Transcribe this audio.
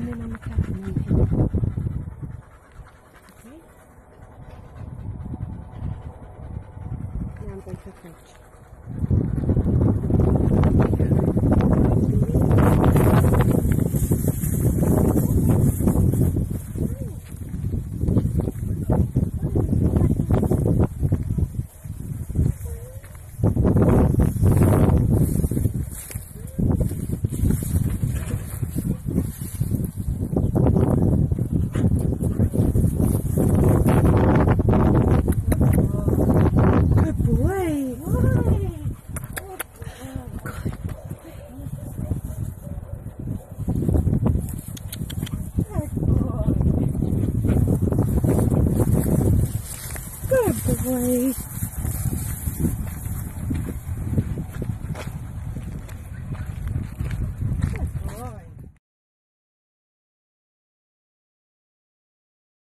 kunin ang makakamay. Okay? Now I'm going to Boy.